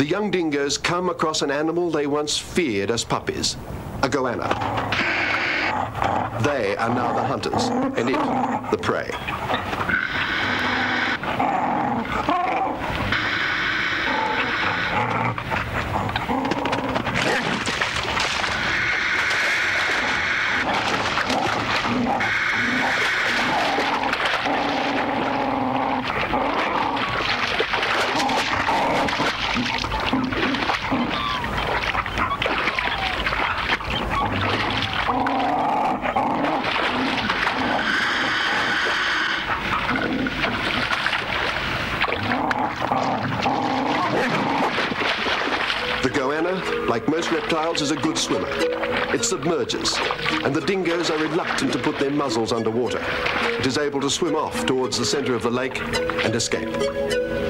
the young dingoes come across an animal they once feared as puppies, a goanna. They are now the hunters, and it the prey. The goanna, like most reptiles, is a good swimmer. It submerges, and the dingoes are reluctant to put their muzzles underwater. It is able to swim off towards the center of the lake and escape.